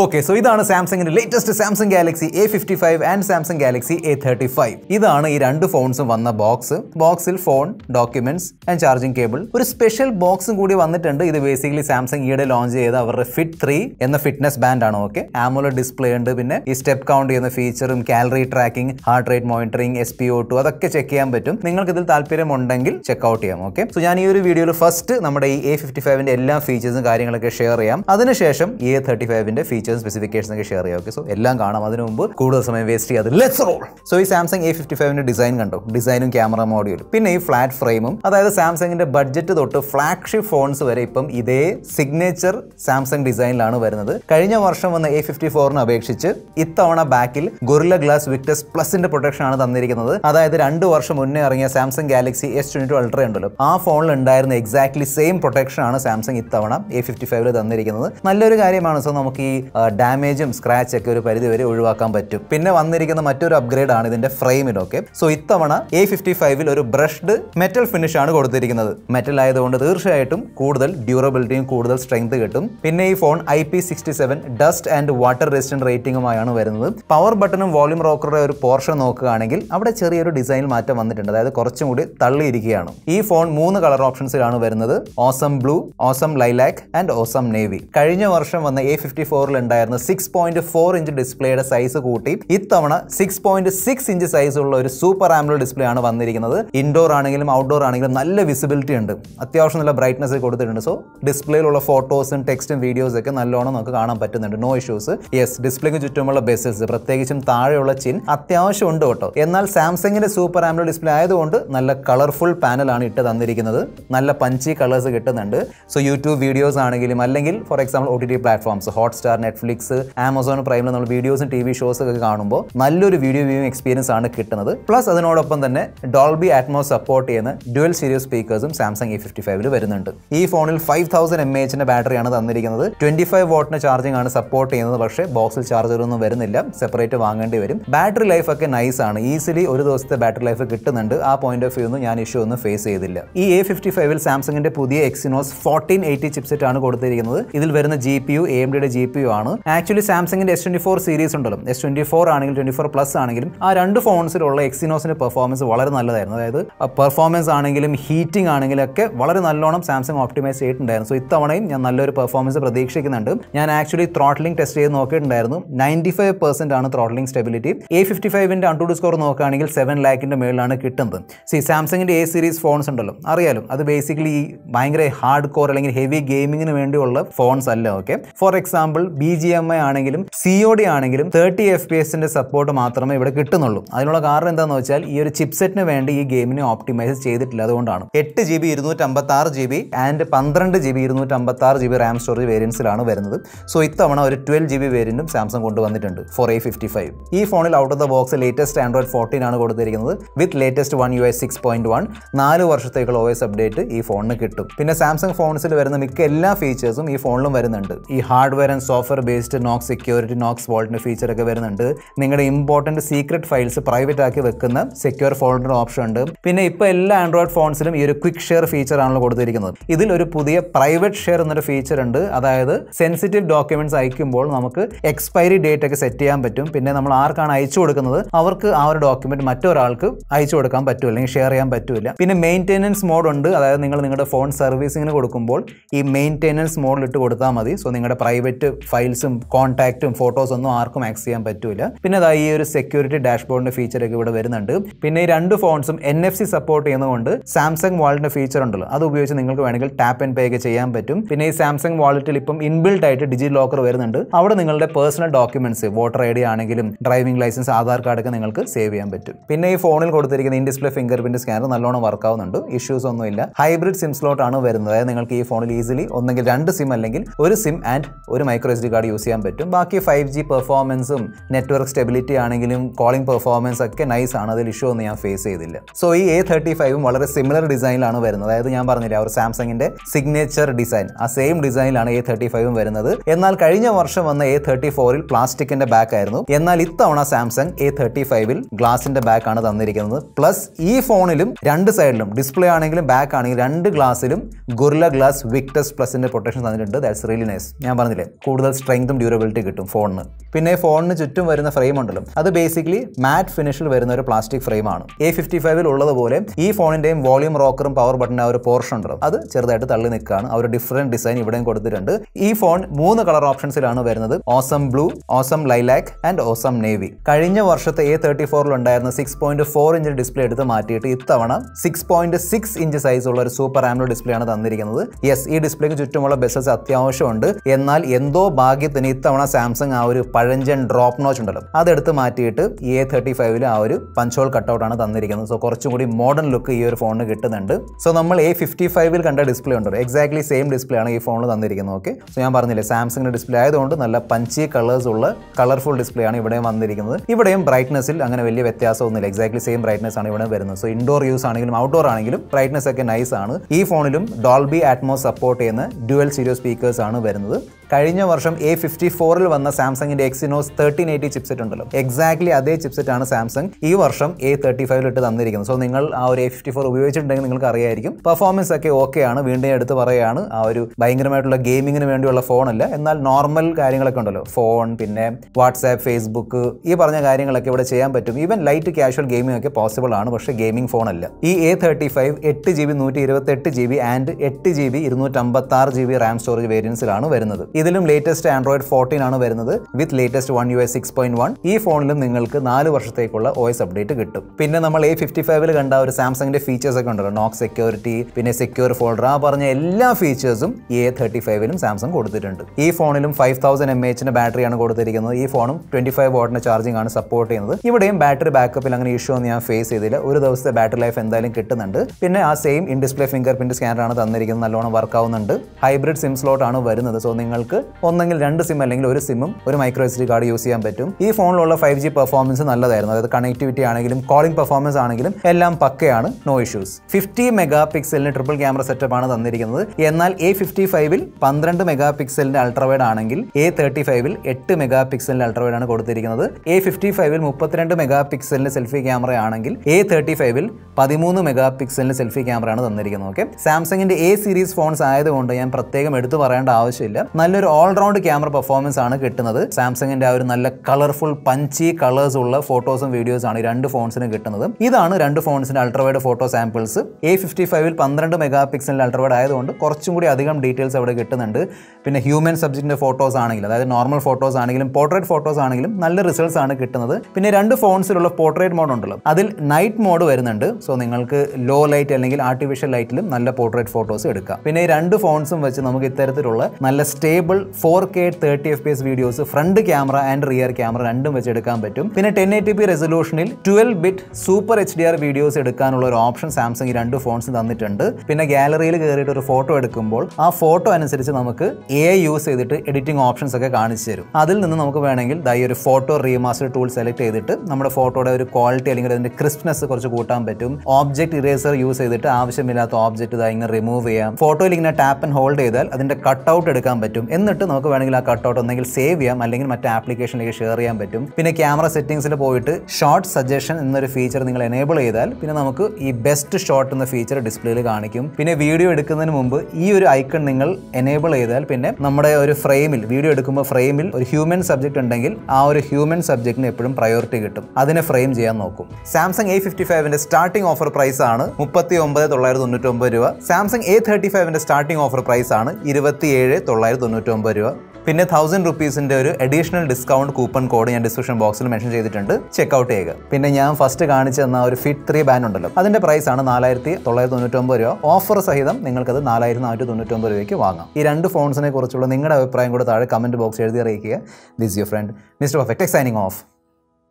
Okay so ഇതാണ് സാംസങ്ങിന്റെ latest Samsung Galaxy A fifty five and Samsung Galaxy A thirty five ഇതാണ് ഈ രണ്ട് ഫോൺസും വന്ന ബോക്സ് ബോക്സിൽ phone documents and charging cable ഒരു സ്പെഷ്യൽ ബോക്സും കൂടി വന്നിട്ടുണ്ട്. ഇത് ബേസിക്കലി സാംസങ് ഈയിടെ ലോഞ്ച് ചെയ്ത അവരുടെ ഫിറ്റ് ത്രീ എന്ന ഫിറ്റ്നസ് ബാൻഡ് ആണ് ഓക്കെ ആമുല ഡിസ്പ്ലേ ഉണ്ട്. പിന്നെ ഈ സ്റ്റെപ്പ് കൗണ്ട് ചെയ്യുന്ന ഫീച്ചറും calorie tracking heart rate monitoring S P O two അതൊക്കെ ചെക്ക് ചെയ്യാൻ പറ്റും. നിങ്ങൾക്ക് ഇതിൽ താല്പര്യമുണ്ടെങ്കിൽ ചെക്ക് ഔട്ട് ചെയ്യാം ഓക്കെ സോ ഞാൻ ഈ ഒരു വീഡിയോയിൽ ഫസ്റ്റ് നമ്മുടെ ഈ എ ഫിഫ്റ്റി ഫൈവിന്റെ എല്ലാ ഫീച്ചേഴ്സും കാര്യങ്ങളൊക്കെ ഷെയർ ചെയ്യാം. അതിനുശേഷം എ തേർട്ടി ഫൈവിന്റെ ഫീച്ചേഴ്സ് സ്പെസിഫിക്കേഷൻസ് ഒക്കെ ഷെയർ ചെയ്യാം. ഓക്കെ സോ എല്ലാം കാണാം. അതിനു മുമ്പ് കൂടുതൽ സമയം വേസ്റ്റ് ചെയ്യാതെ ലെറ്റ്സ് റോൾ സോ ഈ സാംസങ് എ ഫിഫ്റ്റി ഫൈവിന്റെ ഡിസൈൻ കണ്ടോ? ഡിസൈനും ക്യാമറ മോഡിയും പിന്നെ ഈ ഫ്ലാറ്റ് ഫ്രെയിമും അതായത് സാംസങ്ങിന്റെ ബഡ്ജറ്റ് തൊട്ട് ഫ്ലാഗ്ഷിപ്പ് ഫോൺസ് വരെ ഇപ്പം ഇതേ സിഗ്നേച്ചർ സാംസങ് ഡിസൈനിലാണ് വരുന്നത്. കഴിഞ്ഞ വർഷം വന്ന എ ഫിഫ്റ്റി ഫോറിന് അപേക്ഷിച്ച് ഇത്തവണ ബാക്കിൽ ഗൊറില്ല ഗ്ലാസ് വിക്ടസ് പ്ലസിന്റെ പ്രൊട്ടക്ഷൻ ആണ് തന്നിരിക്കുന്നത്. അതായത് രണ്ട് വർഷം മുന്നേ ഇറങ്ങിയ Samsung Galaxy S twenty two ultra ഉണ്ടല്ലോ. ആ ഫോണിൽ ഉണ്ടായിരുന്ന എക്സാക്ട്ലി സെയിം പ്രൊട്ടക്ഷൻ ആണ് സാംസങ് ഇത്തവണ എ ഫിഫ്റ്റി ഫൈവിൽ തന്നിരിക്കുന്നത്. നല്ലൊരു കാര്യമാണ്. സോ നമുക്ക് ഈ ഡാമേജും സ്ക്രാച്ച് ഒക്കെ ഒരു പരിധി വരെ ഒഴിവാക്കാൻ പറ്റും. പിന്നെ വന്നിരിക്കുന്ന മറ്റൊരു അപ്ഗ്രേഡ് ആണ് ഇതിന്റെ ഫ്രെയിമിനൊക്കെ സോ ഇത്തവണ എ ഫിഫ്റ്റി ഫൈവിൽ ഒരു ബ്രഷ്ഡ് മെറ്റൽ ഫിനിഷ് ആണ് കൊടുത്തിരിക്കുന്നത്. മെറ്റൽ ആയതുകൊണ്ട് തീർച്ചയായിട്ടും കൂടുതൽ ഡ്യൂറബിലിറ്റിയും കൂടുതൽ സ്ട്രെങ്ത് കിട്ടും. പിന്നെ ഈ phone I P sixty seven dust and water resistant റേറ്റിംഗുമായാണ് വരുന്നത്. പവർ ബട്ടണും വോളിയം റോക്കറുടെ ഒരു പോർഷൻ നോക്കുകയാണെങ്കിൽ അവിടെ ചെറിയൊരു ഡിസൈൻ മാറ്റം വന്നിട്ടുണ്ട്. അതായത് കുറച്ചും കൂടി തള്ളിയിരിക്കുകയാണ്. ഈ ഫോൺ മൂന്ന് കളർ ഓപ്ഷൻസിലാണ് വരുന്നത്. Awesome blue awesome lilac and awesome navy കഴിഞ്ഞ വർഷം വന്ന എ ഫിഫ്റ്റി ഫോറിൽ ഉണ്ടായിരുന്ന. സിക്സ് പോയിന്റ് ഫോർ ഇഞ്ച് ഡിസ്പ്ലേയുടെ സൈസ് കൂട്ടി ഇത്തവണ six point six inch size ഉള്ള ഒരു സൂപ്പർ ആംബുലർ ഡിസ്പ്ലേ ആണ് വന്നിരിക്കുന്നത്. ഇൻഡോർ ആണെങ്കിലും ഔട്ട്ഡോർ ആണെങ്കിലും നല്ല വിസിബിലിറ്റി ഉണ്ട്. അത്യാവശ്യം നല്ല ബ്രൈറ്റ്നസ് കൊടുത്തിട്ടുണ്ട്. സോ ഡിസ്പ്ലേയിലുള്ള ഫോട്ടോസും ടെക്സ്റ്റും വീഡിയോസ് ഒക്കെ നല്ലോണം നമുക്ക് കാണാൻ പറ്റുന്നുണ്ട്. നോ ഇഷ്യൂസ് യെസ് ഡിസ്പ്ലേക്ക് ചുറ്റുമുള്ള ബെസസ് പ്രത്യേകിച്ചും താഴെയുള്ള ചിൻ അത്യാവശ്യം ഉണ്ട് കേട്ടോ. എന്നാൽ സാംസങ്ങിന്റെ സൂപ്പർ ആംബുലർ ഡിസ്പ്ലേ ആയതുകൊണ്ട് നല്ല കളർഫുൾ പാനലാണ് ഇട്ട് തന്നിരിക്കുന്നത്. നല്ല പഞ്ചി കളേഴ്സ് കിട്ടുന്നുണ്ട്. സോ യൂട്യൂബ് വീഡിയോസ് ആണെങ്കിലും അല്ലെങ്കിൽ for example O T T platforms Hotstar Netflix Amazon പ്രൈമിൽ നമ്മൾ വീഡിയോസും ടി വി ഷോസ് ഒക്കെ കാണുമ്പോൾ നല്ലൊരു വീഡിയോ വ്യൂ എക്സ്പീരിയൻസ് ആണ് കിട്ടുന്നത്. പ്ലസ് അതിനോടൊപ്പം തന്നെ ഡോൾബി ആറ്റ്മോസ് സപ്പോർട്ട് ചെയ്യുന്ന ഡ്യുവൽ സീരീസ് സ്പീക്കേഴ്സും സാംസങ് എ ഫിഫ്റ്റി ഫൈവിൽ വരുന്നുണ്ട്. ഈ ഫോണിൽ ഫൈവ് തൗസൻഡ് എം എച്ചിന്റെ ബാറ്ററിയാണ് തന്നിരിക്കുന്നത്. ട്വന്റി ഫൈവ് വോട്ടിന് ചാർജിംഗ് ആണ് സപ്പോർട്ട് ചെയ്യുന്നത്. പക്ഷേ ബോക്സിൽ ചാർജറൊന്നും വരുന്നില്ല. സെപ്പറേറ്റ് വാങ്ങേണ്ടി വരും. ബാറ്ററി ലൈഫ് ഒക്കെ നൈസ് ആണ്. ഈസിലി ഒരു ദിവസത്തെ ബാറ്ററി ലൈഫ് കിട്ടുന്നുണ്ട്. ആ പോയിന്റ് ഓഫ് വ്യൂ ഒന്നും ഞാൻ ഇഷ്യൂ ഒന്നും ഫേസ് ചെയ്തില്ല. ഈ എ ഫിഫ്റ്റി ഫൈവിൽ സാംസങ്ങിന്റെ പുതിയ എക്സിനോസ് ഫോർട്ടീൻ എയ്റ്റി ചിപ്സെറ്റ് ആണ് കൊടുത്തിരിക്കുന്നത്. ഇതിൽ വരുന്ന ജി പി യു എം ഡിയുടെ ജി പി യു ആണ്. ആക്ച്വലി സാംസങ്ങിന്റെ എസ് ട്വന്റി ഫോർ സീരീസ് ഉണ്ടല്ലോ. എസ് ട്വന്റി ഫോർ ആണെങ്കിലും ട്വന്റി ഫോർ പ്ലസ് ആണെങ്കിലും ആ രണ്ട് ഫോൺസിലുള്ള എക്സിനോസിന്റെ പെർഫോമൻസ് വളരെ നല്ലതായിരുന്നു. അതായത് പെർഫോമൻസ് ആണെങ്കിലും ഹീറ്റിംഗ് ആണെങ്കിലും ഒക്കെ വളരെ നല്ലോണം സാംസങ് ഓപ്റ്റിമൈസ് ചെയ്തിട്ടുണ്ടായിരുന്നു. സോ ഇത്തവണയും ഞാൻ നല്ലൊരു പെർഫോമൻസ് പ്രതീക്ഷിക്കുന്നുണ്ട്. ഞാൻ ആക്ച്വലി ത്രോട്ട്ലിംഗ് ടെസ്റ്റ് ചെയ്ത് നോക്കിയിട്ടുണ്ടായിരുന്നു. നയന്റി ഫൈവ് പെർസെന്റ് ആണ് ത്രോട്ട്ലിംഗ് സ്റ്റെബിലിറ്റി എ ഫിഫ്റ്റി ഫൈവിന്റെ അൺടൂഡ് സ്കോർ നോക്കുകയാണെങ്കിൽ സെവൻ ലാക്കിന്റെ മേളിലാണ് കിട്ടുന്നത്. സി സാംസങ്ങിന്റെ എ സീരീസ് ഫോൺസ് ഉണ്ടല്ലോ. അറിയാലും അത് ബേസിക്കലി ഭയങ്കര ഹാർഡ് കോർ അല്ലെങ്കിൽ ഹെവി ഗെയിമിങ്ങിന് വേണ്ടിയുള്ള ഫോൺസ് അല്ല okay for example B G M I ആണെങ്കിലും സി ഒ ഡി ആണെങ്കിലും തേർട്ടി എഫ് പി എസിന്റെ സപ്പോർട്ട് മാത്രമേ ഇവിടെ കിട്ടുന്നുള്ളൂ. അതിനുള്ള കാരണം എന്താണെന്ന് വെച്ചാൽ ഈ ഒരു ചിപ്സെറ്റിന് വേണ്ടി ഈ ഗെയിമിനെ ഓപ്റ്റിമൈസ് ചെയ്തിട്ടില്ല. അതുകൊണ്ടാണ് എട്ട് ജി ബി ഇരുന്നൂറ്റി അമ്പത്തി ആറ് ജി ബി ആൻഡ് പന്ത്രണ്ട് ജി ബി ഇരുന്നൂറ്റി അമ്പത്തി ആറ് ജി ബി റാം സ്റ്റോറേജ് വേരിയൻസിലാണ് വരുന്നത്. സോ ഇത്തവണ ഒരു ട്വൽവ് ജി ബി വേരിയന്റും സാംസങ് കൊണ്ടുവന്നിട്ടുണ്ട് ഫോർ എ ഫിഫ്റ്റി ഫൈവ് ഈ ഫോണിൽ out of the box latest Android fourteen ആണ് കൊടുത്തിരിക്കുന്നത്. With latest one U S six point one നാല് വർഷത്തേക്കുള്ള ഒ എസ് അപ്ഡേറ്റ് ഈ ഫോണിന് കിട്ടും. പിന്നെ സാംസങ് ഫോൺസിൽ വരുന്ന മിക്ക എല്ലാ ഫീച്ചേഴ്സും ഈ ഫോണിലും വരുന്നുണ്ട്. ഈ hardware and software based Knox security Knox വോൾട്ടിന്റെ feature ഒക്കെ വരുന്നുണ്ട്. നിങ്ങളുടെ ഇമ്പോർട്ടന്റ് സീക്രട്ട് ഫയൽസ് പ്രൈവറ്റ് ആക്കി വെക്കുന്ന സെക്യൂർ ഫോൾഡർ ഓപ്ഷൻ ഉണ്ട്. പിന്നെ ഇപ്പോൾ എല്ലാ ആൻഡ്രോയിഡ് ഫോൺസിലും ഈ ഒരു ക്വിക്ക് ഷെയർ ഫീച്ചർ ആണല്ലോ കൊടുത്തിരിക്കുന്നത്. ഇതിൽ ഒരു പുതിയ പ്രൈവറ്റ് ഷെയർ എന്നൊരു ഫീച്ചർ ഉണ്ട്. അതായത് സെൻസിറ്റീവ് ഡോക്യുമെന്റ്സ് അയക്കുമ്പോൾ നമുക്ക് എക്സ്പയറി ഡേറ്റ് ഒക്കെ സെറ്റ് ചെയ്യാൻ പറ്റും. പിന്നെ നമ്മൾ ആർക്കാണ് അയച്ചു കൊടുക്കുന്നത്? അവർക്ക് ആ ഒരു ഡോക്യുമെന്റ് മറ്റൊരാൾക്ക് അയച്ചു കൊടുക്കാൻ പറ്റും അല്ലെങ്കിൽ ഷെയർ ചെയ്യാൻ പറ്റില്ല. പിന്നെ മെയിന്റെനൻസ് മോഡ് ഉണ്ട്. അതായത് നിങ്ങൾ നിങ്ങളുടെ ഫോൺ സർവീസിങ്ങിന് കൊടുക്കുമ്പോൾ ഈ മെയിന്റെനൻസ് മോഡിൽ ഇട്ട് കൊടുത്താൽ മതി. സോ നിങ്ങളുടെ പ്രൈവറ്റ് ഫയൽസും കോൺടാക്റ്റും ഫോട്ടോസ് ഒന്നും ആർക്കും ആക്സസ് ചെയ്യാൻ പറ്റൂല. പിന്നെ അതാ ഈ ഒരു സെക്യൂരിറ്റി ഡാഷ്ബോർഡിന്റെ ഫീച്ചർ ഒക്കെ ഇവിടെ വരുന്നുണ്ട്. പിന്നെ ഈ രണ്ട് ഫോൺസും എൻ എഫ് സി സപ്പോർട്ട് ചെയ്യുന്നതുകൊണ്ട് സാംസങ് വാളിന്റെ ഫീച്ചർ ഉണ്ടല്ലോ. അത് ഉപയോഗിച്ച് നിങ്ങൾക്ക് വേണമെങ്കിൽ ടാപ്പ് ആൻഡ് പേ ഒക്കെ ചെയ്യാൻ പറ്റും. പിന്നെ ഈ സാംസങ് വാളറ്റിൽ ഇപ്പം ഇൻബിൽഡ് ആയിട്ട് ഡിജി ലോക്കർ വരുന്നുണ്ട്. അവിടെ നിങ്ങളുടെ personal documents voter I D ആണെങ്കിലും ഡ്രൈവിംഗ് ലൈസൻസ് ആധാർ കാർഡ് ഒക്കെ നിങ്ങൾക്ക് സേവ് ചെയ്യാൻ പറ്റും. പിന്നെ ഈ ഫോണിൽ കൊടുത്തിരിക്കുന്ന in display fingerprint scanner നല്ലോണം വർക്ക് ആവുന്നുണ്ട്. ഇഷ്യൂസ് ഒന്നുമില്ല ഹൈബ്രിഡ് സിം സ്ലോട്ട് ആണ് വരുന്നത്. അതായത് നിങ്ങൾക്ക് ഈ ഫോണിൽ ഈസിലി ഒന്നെങ്കിൽ രണ്ട് സിം അല്ലെങ്കിൽ ഒരു സിം ആൻഡ് ഒരു micro S D card use ചെയ്യാൻ പറ്റും. ബാക്കി ഫൈവ് ജി പെർഫോമൻസും നെറ്റ്വർക്ക് സ്റ്റെബിലിറ്റി ആണെങ്കിലും കോളിംഗ് പെർഫോമൻസ് ഒക്കെ നൈസ് ആണ്. അതിൽ ഇഷ്യൂ ഒന്നും ഞാൻ ഫേസ് ചെയ്തില്ല. സോ ഈ എ തേർട്ടി ഫൈവും വളരെ സിമിലർ ഡിസൈനിലാണ് വരുന്നത്. അതായത് ഞാൻ പറഞ്ഞില്ല ഒരു സാംസങ്ങിന്റെ സിഗ്നേച്ചർ ഡിസൈൻ ആ സെയിം ഡിസൈനിലാണ് എ തേർട്ടി ഫൈവും വരുന്നത്. എന്നാൽ കഴിഞ്ഞ വർഷം വന്ന എ തേർട്ടി ഫോറിൽ പ്ലാസ്റ്റിക്കിന്റെ ബാക്ക് ആയിരുന്നു. എന്നാൽ ഇത്തവണ സാംസങ് എ തേർട്ടി ഫൈവിൽ ഗ്ലാസിന്റെ ബാക്ക് ആണ് തന്നിരിക്കുന്നത്. പ്ലസ് ഈ ഫോണിലും രണ്ട് സൈഡിലും ഡിസ്പ്ലേ ആണെങ്കിലും ബാക്ക് ആണെങ്കിലും രണ്ട് ഗ്ലാസ്സിലും ഗുർല ഗ്ലാസ് വിക്ടസ് പ്ലസിന്റെ പ്രൊട്ടക്ഷൻ തന്നിട്ടുണ്ട്. ദാറ്റ്സ് റിയലി നൈസ് ഞാൻ പറഞ്ഞില്ലേ കൂടുതൽ സ്ട്രെങ്തും ഡ്യൂറബിലിറ്റി കിട്ടും ഫോണിന്. പിന്നെ ഫോണിന് ചുറ്റും വരുന്ന ഫ്രെയിം ഉണ്ടല്ലോ. അത് ബേസിക്കലി മാറ്റ് ഫിനിഷിൽ വരുന്ന ഒരു പ്ലാസ്റ്റിക് ഫ്രെയിമാണ് എ ഫിഫ്റ്റി ഫൈവിൽ ഉള്ളതുപോലെ ഈ ഫോണിന്റെയും വോളിയം റോക്കറും പവർ ബട്ടന്റെ ആ ഒരു പോർഷൻ ഉണ്ടല്ലോ. അത് ചെറുതായിട്ട് തള്ളി നിൽക്കുകയാണ്. ഒരു ഡിഫറെന്റ് ഡിസൈൻ ഇവിടെയും കൊടുത്തിട്ടുണ്ട്. ഈ ഫോൺ മൂന്ന് കളർ ഓപ്ഷൻസിലാണ് വരുന്നത്. Awesome blue awesome lilac and awesome navy കഴിഞ്ഞ വർഷത്തെ എ തേർട്ടി ഫോറിൽ ഉണ്ടായിരുന്ന six point four inch display എടുത്ത് മാറ്റിയിട്ട് ഇത്തവണ six point six inch size ഉള്ള ഒരു സൂപ്പർ ആംബ്ലോ ഡിസ്പ്ലേ ആണ് തന്നിരിക്കുന്നത്. യെസ് ഈ ഡിസ്പ്ലേക്ക് ചുറ്റുമുള്ള ബെസസ് അത്യാവശ്യമുണ്ട്. എന്നാൽ എന്തോ ഭാഗ്യത്തിന് ഇത്തവണ സാംസങ് ആ ഒരു പഴഞ്ചൻ ഡ്രോപ്പ് നോച്ച് ഉണ്ടല്ലോ. അതെടുത്ത് മാറ്റിയിട്ട് എ തേർട്ടി ഫൈവിൽ ആ ഒരു പഞ്ചോൾ കട്ടൗട്ട് ആണ് തന്നിരിക്കുന്നത്. സോ കുറച്ചും കൂടി മോഡേൺ ലുക്ക് ഈ ഒരു ഫോണിന് കിട്ടുന്നുണ്ട്. സോ നമ്മൾ എ ഫിഫ്റ്റി ഫൈവിൽ കണ്ട ഡിസ്പ്ലേ ഉണ്ടല്ലോ. എക്സാക്ട്ലി സെയിം ഡിസ്പ്ലേ ആണ് ഈ ഫോണിൽ തന്നിരിക്കുന്നത്. ഓക്കെ സോ ഞാൻ പറഞ്ഞില്ലേ സാംസങ്ങിന്റെ ഡിസ്പ്ലേ ആയതുകൊണ്ട് നല്ല പഞ്ചി കളേഴ്സ് ഉള്ള കളർഫുൾ ഡിസ്പ്ലേ ആണ് ഇവിടെയും വന്നിരിക്കുന്നത്. ഇവിടെയും ബ്രൈറ്റ്നസ്സിൽ അങ്ങനെ വലിയ വ്യത്യാസമൊന്നുമില്ല. എക്സാക്ട്ലി സെയിം ബ്രൈറ്റ്നസ് ആണ് ഇവിടെ വരുന്നത്. സോ ഇൻഡോർ യൂസ് ആണെങ്കിലും ഔട്ട്ഡോർ ആണെങ്കിലും ബ്രൈറ്റ്നസ് ഒക്കെ നൈസ് ആണ്. ഈ ഫോണിലും ഡോൾബി ആറ്റ്മോസ് സപ്പോർട്ട് ചെയ്യുന്ന ഡ്യുവൽ സീരിയോ സ്പീക്കേഴ്സ് ആണ് വരുന്നത്. കഴിഞ്ഞ വർഷം എ ഫിഫ്റ്റി ഫോറിൽ വന്ന സാംസങ്ങിന്റെ എക്സിനോസ് തേർട്ടീൻ എയ്റ്റി ചിപ്സെറ്റ് ഉണ്ടല്ലോ. എക്സാക്ട്ലി അതേ ചിപ്സെറ്റ് ആണ് സാംസങ് ഈ വർഷം എ തേർട്ടി ഫൈവിൽ ഇട്ട് തന്നിരിക്കുന്നത്. സോ നിങ്ങൾ ആ ഒരു എ ഫിഫ്റ്റി ഫോർ ഉപയോഗിച്ചിട്ടുണ്ടെങ്കിൽ നിങ്ങൾക്ക് അറിയായിരിക്കും. പെർഫോമൻസ് ഒക്കെ ഓക്കെ ആണ്. വീണ്ടും എടുത്ത് പറയുകയാണ് ആ ഒരു ഭയങ്കരമായിട്ടുള്ള ഗെയിമിങ്ങിന് വേണ്ടിയുള്ള ഫോണല്ല എന്നാൽ നോർമൽ കാര്യങ്ങളൊക്കെ ഉണ്ടല്ലോ. ഫോൺ പിന്നെ വാട്സാപ്പ് ഫേസ്ബുക്ക് ഈ പറഞ്ഞ കാര്യങ്ങളൊക്കെ ഇവിടെ ചെയ്യാൻ പറ്റും. ഈവൻ ലൈറ്റ് ക്യാഷ്വൽ ഗെയിമിംഗ് ഒക്കെ പോസിബിൾ ആണ്. പക്ഷേ ഗെയിമിംഗ് ഫോൺ അല്ല. ഈ എ തേർട്ടി ഫൈവ് എട്ട് ജി ബി നൂറ്റി ഇരുപത്തെട്ട് ജി ബി ആൻഡ് എട്ട് ജി ബി ഇരുന്നൂറ്റമ്പത്തി ആറ് ജി ബി റാം സ്റ്റോറേജ് വേരിയൻസിലാണ് വരുന്നത്. ഇതിലും ലേറ്റസ്റ്റ് ആൻഡ്രോയിഡ് ഫോർട്ടീൻ ആണ് വരുന്നത് with latest one U S six point one ഈ ഫോണിലും നിങ്ങൾക്ക് നാല് വർഷത്തേക്കുള്ള എസ് അപ്ഡേറ്റ് കിട്ടും. പിന്നെ നമ്മൾ എ ഫിഫ്റ്റി ഫൈവിൽ കണ്ട ഒരു സാംസങ്ങിന്റെ ഫീച്ചേഴ്സ് ഒക്കെ ഉണ്ടല്ലോ. നോക്ക് സെക്യൂരിറ്റി പിന്നെ സെക്യൂർ ഫോൾഡർ ആ പറഞ്ഞ എല്ലാ ഫീച്ചേഴ്സും എ തേർട്ടി ഫൈവിലും സാംസങ് കൊടുത്തിട്ടുണ്ട്. ഈ ഫോണിലും ഫൈവ് തൗസൻഡ് എം എച്ചിന്റെ ബാറ്ററിയാണ് കൊടുത്തിരിക്കുന്നത്. ഈ ഫോണും ട്വന്റി ഫൈവ് വാട്ടിന്റെ ചാർജിംഗ് ആണ് സപ്പോർട്ട് ചെയ്യുന്നത്. ഇവിടെയും ബാറ്ററി ബാക്കപ്പിൽ അങ്ങനെ ഇഷ്യൂ ഒന്നും ഞാൻ ഫേസ് ചെയ്തില്ല. ഒരു ദിവസത്തെ ബാറ്ററി ലൈഫ് എന്തായാലും കിട്ടുന്നുണ്ട്. പിന്നെ ആ same in display fingerprint scanner ആണ് തന്നിരിക്കുന്നത്. നല്ലോണം വർക്ക് ആവുന്നുണ്ട്. ഹൈബ്രിഡ് സിം സ്ലോട്ട് ആണ് വരുന്നത്. സോ നിങ്ങൾക്ക് ഒന്നെങ്കിൽ രണ്ട് സിം അല്ലെങ്കിൽ ഒരു സിമ്മും ഒരു micro S D card use ചെയ്യാൻ പറ്റും. ഈ ഫോണിലുള്ള ഫൈവ് ജി പെർഫോമൻസ് നല്ലതായിരുന്നു. അതായത് കണക്ടിവിറ്റി ആണെങ്കിലും കോളിംഗ് പെർഫോമൻസ് ആണെങ്കിലും എല്ലാം പക്കയാണ് നോ ഇഷ്യൂസ് ഫിഫ്റ്റി മെഗാ പിക്സലിന് ട്രിപ്പിൾ ക്യാമറ സെറ്റപ്പ് ആണ് തന്നിരിക്കുന്നത്. എന്നാൽ എ ഫിഫ്റ്റി ഫൈവിൽ പന്ത്രണ്ട് മെഗാ പിക്സലിന്റെ അൾട്രാവൈഡ് ആണെങ്കിൽ എ തേർട്ടി ഫൈവിൽ എട്ട് മെഗാ പിക്സലിന്റെ അൾട്രാവൈഡ് ആണ് കൊടുത്തിരിക്കുന്നത്. എ ഫിഫ്റ്റി ഫൈവിൽ മുപ്പത്തിരണ്ട് മെഗാ പിക്സലിന്റെ സെൽഫി ക്യാമറ ആണെങ്കിൽ എ തേർട്ടി ഫൈവിൽ പതിമൂന്ന് മെഗാ പിക്സലിന്റെ സെൽഫി ക്യാമറ ആണ് തന്നിരിക്കുന്നത്. ഓക്കെ സാംസങ്ങിന്റെ എ സീരീസ് ഫോൺസ് ആയതുകൊണ്ട് ഞാൻ പ്രത്യേകം എടുത്തു പറയേണ്ട ആവശ്യമില്ല. നല്ലൊരു ഓൾറൗണ്ട് ക്യാമറ പെർഫോമൻസ് ആണ് കിട്ടുന്നത്. സാംസങ്ങിന്റെ ആ ഒരു നല്ല കളർഫുൾ പഞ്ചി കളേഴ്സ് ഉള്ള ഫോട്ടോസും വീഡിയോസും ആണ് ഈ രണ്ട് ഫോൺസിന് കിട്ടുന്നത്. ഇതാണ് രണ്ട് ഫോൺസിന്റെ ultrawide photo samples A fifty ഫൈവിൽ പന്ത്രണ്ട് മെഗാ പിക്സലിന്റെ അൾട്രാവൈഡ് ആയതുകൊണ്ട് കുറച്ചും കൂടി അധികം ഡീറ്റെയിൽസ് അവിടെ കിട്ടുന്നുണ്ട്. പിന്നെ ഹ്യൂമൻ സബ്ജക്റ്റിന്റെ ഫോട്ടോസ് ആണെങ്കിലും അതായത് നോർമൽ ഫോട്ടോസ് ആണെങ്കിലും പോർട്രേറ്റ് ഫോട്ടോസ് ആണെങ്കിലും നല്ല റിസൾട്ട്സ് ആണ് കിട്ടുന്നത്. പിന്നെ രണ്ട് ഫോൺസിലുള്ള പോർട്രേറ്റ് മോഡ് ഉണ്ടല്ലോ അതിൽ നൈറ്റ് മോഡ് വരുന്നുണ്ട്. സോ നിങ്ങൾക്ക് ലോ ലൈറ്റ് അല്ലെങ്കിൽ ആർട്ടിഫിഷ്യൽ ലൈറ്റിലും നല്ല പോർട്രേറ്റ് ഫോട്ടോസ് എടുക്കാം. പിന്നെ ഈ രണ്ട് ഫോൺസും വെച്ച് നമുക്ക് ഇത്തരത്തിലുള്ള നല്ല stable four K thirty F P S videos front camera and rear camera രണ്ടും വെച്ച് എടുക്കാൻ പറ്റും. പിന്നെ ten eighty P റെസൊല്യൂഷനിൽ twelve bit super H D R videos എടുക്കാനുള്ള ഒരു ഓപ്ഷൻ സാംസങ് ഈ രണ്ട് ഫോൺസ് തന്നിട്ടുണ്ട്. പിന്നെ ഗാലറിയിൽ കയറിയിട്ട് ഒരു ഫോട്ടോ എടുക്കുമ്പോൾ ആ ഫോട്ടോ അനുസരിച്ച് നമുക്ക് എ യൂസ് ചെയ്തിട്ട് എഡിറ്റിംഗ് ഓപ്ഷൻസ് ഒക്കെ കാണിച്ചു തരും. അതിൽ നിന്ന് നമുക്ക് വേണമെങ്കിൽ ദാ ഒരു ഫോട്ടോ റീമാസ്റ്റർ ടൂൾ സെലക്ട് ചെയ്തിട്ട് നമ്മുടെ ഫോട്ടോയുടെ ഒരു ക്വാളിറ്റി അല്ലെങ്കിൽ അതിന്റെ ക്രിസ്പ്നെസ് കുറച്ച് കൂട്ടാൻ പറ്റും. ഓബ്ജക്ട് ഇറേസർ യൂസ് ചെയ്തിട്ട് ആവശ്യമില്ലാത്ത ഓബ്ജക്റ്റ് ഇതാ ഇങ്ങനെ റിമൂവ് ചെയ്യാം. ഫോട്ടോയിൽ ഇങ്ങനെ ടാപ്പ് ആൻഡ് ഹോൾഡ് ചെയ്താൽ അതിന്റെ കട്ട് ഔട്ട് എടുക്കാൻ പറ്റും. എന്നിട്ട് നമുക്ക് വേണമെങ്കിൽ ആ കട്ടൗട്ട് ഒന്നെങ്കിൽ സേവ് ചെയ്യാം. അല്ലെങ്കിൽ മറ്റേ ആപ്ലിക്കേഷനിലേക്ക് ഷെയർ ചെയ്യാൻ പറ്റും. പിന്നെ ക്യാമറ സെറ്റിംഗ്സിൽ പോയിട്ട് ഷോർട്ട് സജഷൻ എന്നൊരു ഫീച്ചർ നിങ്ങൾ എനേബിൾ ചെയ്താൽ പിന്നെ നമുക്ക് ഈ ബെസ്റ്റ് ഷോട്ട് എന്ന ഫീച്ചർ ഡിസ്പ്ലേയിൽ കാണിക്കും. പിന്നെ വീഡിയോ എടുക്കുന്നതിന് മുമ്പ് ഈ ഒരു ഐക്കൺ നിങ്ങൾ എനേബിൾ ചെയ്താൽ പിന്നെ നമ്മുടെ ഒരു ഫ്രെയിമിൽ വീഡിയോ എടുക്കുമ്പോൾ ഫ്രെയിമിൽ ഒരു ഹ്യൂമൻ സബ്ജക്റ്റ് ഉണ്ടെങ്കിൽ ആ ഒരു ഹ്യൂമൻ സബ്ജക്റ്റിന് എപ്പോഴും പ്രയോറിറ്റി കിട്ടും. അതിനെ ഫ്രെയിം ചെയ്യാൻ നോക്കും. സാംസങ് എ ഫിഫ്റ്റി ഫൈവിന്റെ സ്റ്റാർട്ടിംഗ് ഓഫർ പ്രൈസ് ആണ് മുപ്പത്തി ഒമ്പത് തൊള്ളായിരത്തി തൊണ്ണൂറ്റി ഒമ്പത് രൂപ. സാംസങ് എ തേർട്ടി ഫൈവിന്റെ സ്റ്റാർട്ടിംഗ് ഓഫർ പ്രൈസ് ആണ് ഇരുപത്തി ഏഴ് തൊള്ളായിരത്തി തൊണ്ണൂറ്റി ഒമ്പത് രൂപ. പിന്നെ തൗസൻഡ് റുപ്പീസിന്റെ ഒരു അഡീഷണൽ ഡിസ്കൗണ്ട് കൂപ്പൺ കോഡ് ഞാൻ ഡിസ്ക്രിപ്ഷൻ ബോക്സിൽ മെൻഷൻ ചെയ്തിട്ടുണ്ട്. ചെക്ക് ഔട്ട് ചെയ്യുക. പിന്നെ ഞാൻ ഫസ്റ്റ് കാണിച്ചു തന്ന ഒരു ഫിറ്റ് ത്രീ ബാൻ ഉണ്ടല്ലോ. അതിന്റെ പ്രൈസ് ആണ് നാലായിരത്തി തൊള്ളായിരത്തി തൊണ്ണൂറ്റൊമ്പത് രൂപ. ഓഫർ സഹിതം നിങ്ങൾക്കത് നാലായിരത്തി നാനൂറ്റി തൊണ്ണൂറ്റൊമ്പത് രൂപയ്ക്ക് വാങ്ങാം. ഈ രണ്ട് ഫോൺസിനെ കുറിച്ചുള്ള നിങ്ങളുടെ അഭിപ്രായം കൂടെ താഴെ കമന്റ് ബോക്സ് എഴുതി അറിയിക്കുക. This your friend mister perfect signing off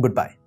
goodbye